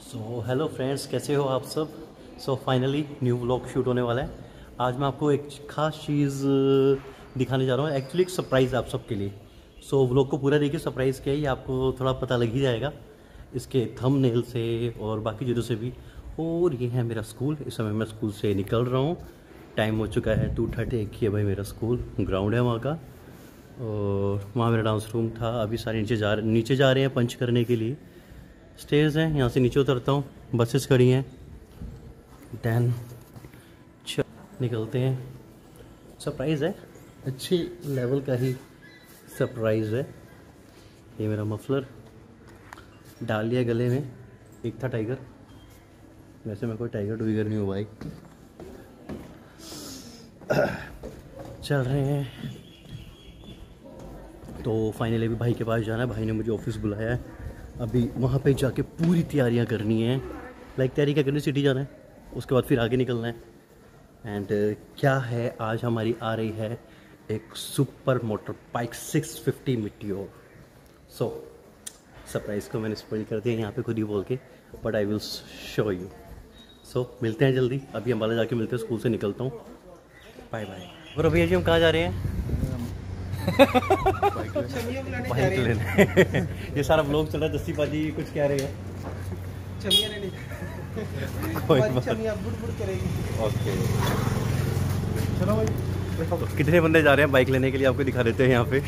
So hello friends कैसे हो आप सब? So finally new vlog shoot होने वाला है। आज मैं आपको एक खास चीज़ दिखाने जा रहा हूँ। एक्चुअली एक सरप्राइज़ आप सबके लिए। सो so, व्लॉग को पूरा देखिए सरप्राइज़ क्या है ये आपको थोड़ा पता लग ही जाएगा। इसके थंबनेल से और बाकी चीज़ों से भी। और ये है मेरा स्कूल इस समय मैं स्कूल से निकल रहा हूँ। टाइम हो चुका है टू थर्टी एक है भाई मेरा स्कूल ग्राउंड है वहाँ का। और वहाँ मेरा डांस रूम था। अभी सारे नीचे जा नीचे जा रहे हैं पंच करने के लिए। स्टेज हैं, यहाँ से नीचे उतरता हूँ। बसेस खड़ी हैं। दैन निकलते हैं। सरप्राइज़ है? अच्छे लेवल का ही सरप्राइज़ है। ये मेरा मफलर। डाल लिया गले में। एक था टाइगर। वैसे मैं कोई टाइगर टूइगर नहीं हुआ भाई चल रहे हैं। तो फाइनली अभी भाई के पास जाना है। भाई ने मुझे ऑफ़िस बुलाया है। अभी वहाँ पे जाके पूरी तैयारियाँ करनी है। लाइक तैयारी क्या करनी सिटी जाना है। उसके बाद फिर आगे निकलना है। एंड uh, क्या है? आज हमारी आ रही है एक super motor bike 650 fifty meteor so surprise को मैंने स्पॉइल कर दिया यहाँ पे खुद ही बोल के but I will show you so मिलते हैं जल्दी। अभी हम अम्बाला जाके मिलते हैं स्कूल से निकलता हूँ। बाय बाय और भैया जी हम कहाँ जा रहे हैं? बाइक लेने ये सारा ब्लॉग चल रहा है दस्ती पाजी कुछ कह रहे हैं। कोई ओके चलो भाई कितने बंदे जा रहे हैं बाइक लेने के लिए आपको दिखा देते हैं यहाँ पे।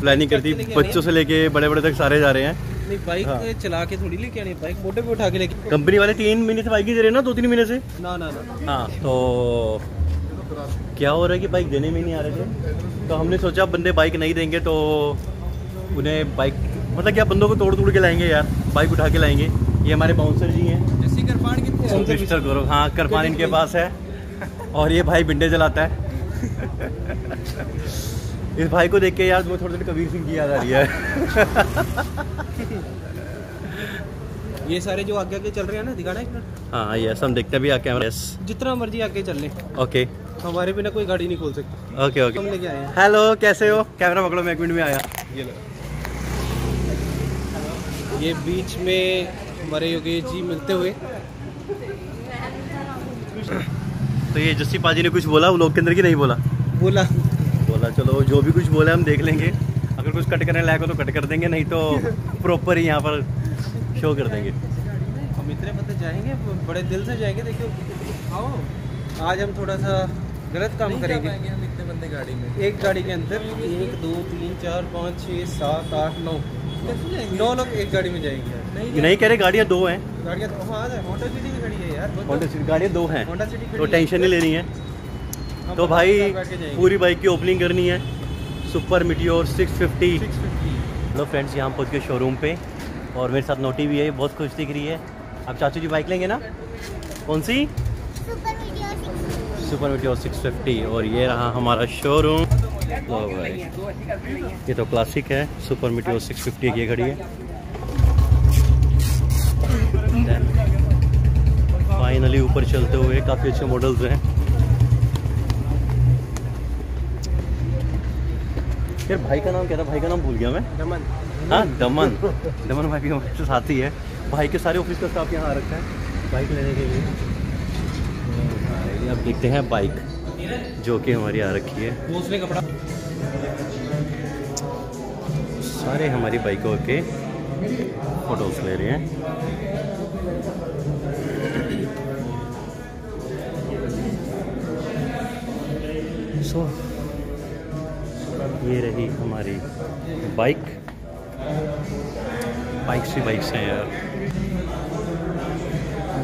प्लानिंग करती बच्चों से लेके बड़े बड़े तक सारे जा रहे हैं। नहीं बाइक हाँ। चला के थोड़ी लेके आनी बाइक मोटे पे उठा के लेके। कंपनी वाले तीन महीने से बाइक ही दे रहे हैं ना दो तीन महीने से? ना ना ना। हाँ तो क्या हो रहा है कि बाइक देने में ही नहीं आ रहे थे? तो हमने सोचा बंदे बाइक नहीं देंगे तो उन्हें बाइक मतलब क्या बंदों को तोड़ तोड़ के लाएँगे यार? बाइक उठा के लाएँगे। ये हमारे बाउंसर जी हैं। जैसी करपान कितने मिस्टर गौरव हाँ करपान इनके पास है। और ये भाई बिंडे जलाता है। इस भाई को देख के यार मुझे थोड़ी थोड़ी कबीर सिंह की याद आ रही है। ये सारे जो आगे आगे चल रहे हैं ना दिखाना एक मिनट। हाँ यस हम देखते हैं भी कैमरा यस जितना मर्ज़ी आगे चल ले। ओके हमारे बिना कोई गाड़ी नहीं खोल सकती। ओके हम ओके लेके आए हैं। हेलो कैसे हो? कैमरा पकड़ो मैं एक मिनट में आया। ये लो। ये बीच में हमारे योगेश जी मिलते हुए। तो ये जस्सी पाजी ने कुछ बोला? वो लोग के अंदर की नहीं बोला? बोला। बोला चलो जो भी कुछ बोला हम देख लेंगे। अगर कुछ कट करने लायक हो तो कट कर देंगे नहीं तो प्रॉपर ही यहाँ पर शो कर देंगे। हम इतने बंदे जाएँगे बड़े दिल से जाएँगे देखियो आओ। आज हम थोड़ा सा गलत काम करेंगे। हम इतने बंदे गाड़ी में। एक गाड़ी के अंदर एक दो तीन चार पाँच छः सात आठ नौ। नौ लोग एक गाड़ी में जाएँगे नहीं नहीं कह रहे गाड़ियाँ दो हैं। गाड़ियाँ तो वहाँ आ जाए होंडा सिटी की गाड़ी है यार। होंडा सिटी गाड़ियाँ दो हैं। होंडा सिटी तो टेंशन नहीं लेनी है। तो भाई। पूरी बाइक की ओपनिंग करनी है। सुपर मिटियोर 650 650 हेलो फ्रेंड्स यहाँ पहुँच गए शोरूम पे। और मेरे साथ नोटी भी है बहुत खुश दिख रही है। आप चाचू जी बाइक लेंगे ना? कौन सी? सुपर मिटियोर 650 और ये रहा हमारा शोरूम भाई ये तो क्लासिक है सुपर मिटियोर 650 की घड़ी है। फाइनली ऊपर चलते हुए काफ़ी अच्छे मॉडल्स हैं। यार भाई का नाम क्या था? भाई का नाम भूल गया मैं। दमन। हाँ दमन। दमन भाई भी हमारे साथ ही है। भाई के सारे ऑफ़िस का स्टाफ यहाँ आ रखा है। बाइक लेने के लिए। अब देखते हैं बाइक जो कि हमारी आ रखी है। कपड़ा सारे हमारी बाइकों के फ़ोटोज़ ले रहे हैं। सो ये रही हमारी बाइक। बाइक सी बाइक्स हैं यार।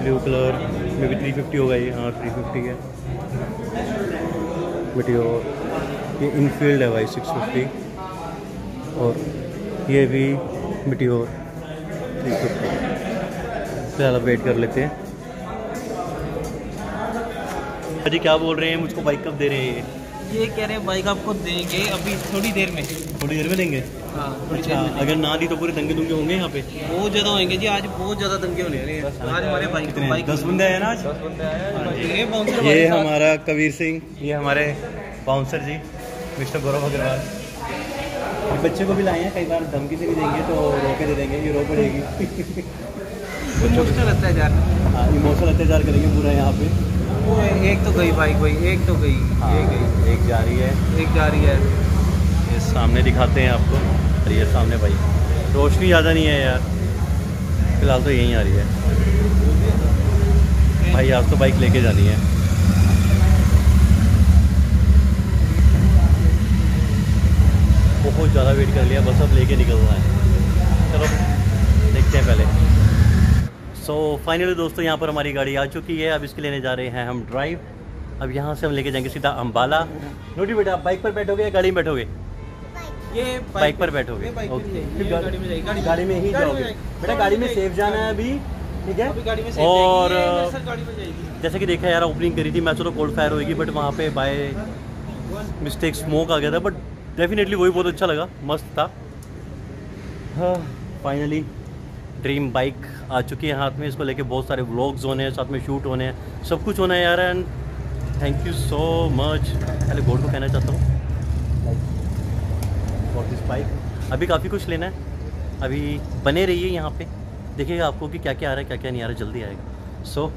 ब्लू कलर मे भी थ्री फिफ्टी होगा ये। हाँ थ्री फिफ्टी है। मीटियोर ये इनफील्ड है भाई सिक्स फिफ्टी और ये भी मीटियोर थ्री फिफ्टी फ़िलहाल वेट कर लेते हैं। अजी क्या बोल रहे हैं? मुझको बाइक कब दे रहे हैं ये? कह रहे हैं बाइक आपको देंगे अभी थोड़ी देर में। थोड़ी देर में देंगे? हाँ अच्छा अगर ना दी तो पूरे दंगे दुंगे होंगे यहाँ पे? बहुत ज़्यादा होंगे जी आज बहुत ज़्यादा दंगे होने हैं। आज हमारे बाइक दस बंदे आए ना आज? दस बंदे आए ये बाउंसर ये हमारे कबीर सिंह। ये हमारे बाउंसर जी मिस्टर गौरव अग्रवाल। बच्चे को भी लाए हैं कई बार धमकी से भी देंगे तो रोके दे देंगे ये रो पड़ेगी। इमोशनल अत्याचार। इमोशनल अत्याचार करेंगे पूरा यहाँ पे। वो एक तो गई बाइक भाई एक तो गई हाँ, एक गई। एक जा रही है। एक जा रही है। ये सामने दिखाते हैं आपको ये सामने भाई। रोशनी ज़्यादा नहीं है यार फ़िलहाल तो यहीं आ रही है। भाई आज तो बाइक लेके जानी है। बहुत ज़्यादा वेट कर लिया बस अब लेके निकलना है। चलो देखते हैं पहले। सो so, फाइनली दोस्तों यहाँ पर हमारी गाड़ी आ चुकी है। अब इसके लेने जा रहे हैं हम ड्राइव अब यहाँ से हम लेके जाएँगे सीधा अम्बाला नोटी बेटा आप बाइक पर बैठोगे या गाड़ी में बैठोगे? ये बाइक पर बैठोगे। ओके। गाड़ी में ही जाओगे। बेटा गाड़ी में सेफ़ जाना है अभी। ठीक है? और जैसे कि देखा यार ओपनिंग करी थी मैं चलो कोल्ड फायर होगी बट वहाँ पे बाय मिस्टेक स्मोक आ गया था बट डेफिनेटली वही बहुत अच्छा लगा। मस्त था। फाइनली ड्रीम बाइक आ चुकी है हाथ में, इसको लेके बहुत सारे व्लॉग्स होने हैं, साथ में शूट होने हैं, सब कुछ होना है यार and thank you so much पहले गॉड को कहना चाहता हूँ। फॉर दिस बाइक अभी काफ़ी कुछ लेना है। अभी बने रहिए यहाँ पे। देखिएगा आपको कि क्या क्या आ रहा है क्या क्या नहीं आ रहा है, जल्दी आएगा। सो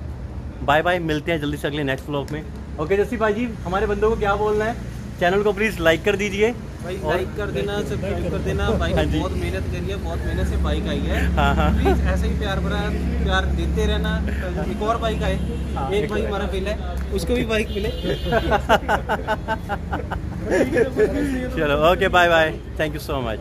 बाय बाय मिलते हैं जल्दी से अगले नेक्स्ट व्लॉग में। ओके जस्सी भाई जी, हमारे बंदों को क्या बोलना है? चैनल को प्लीज़ लाइक कर दीजिए। भाई लाइक कर देना सब्सक्राइब कर देना। बाइक हाँ ने बहुत मेहनत करी है बहुत मेहनत से बाइक आई है। हाँ हाँ। प्लीज़ ऐसे ही प्यार भरा प्यार देते रहना। एक और बाइक आए। हाँ, एक भाई हमारा फेल है उसको भी बाइक मिले। चलो okay bye bye thank you so much.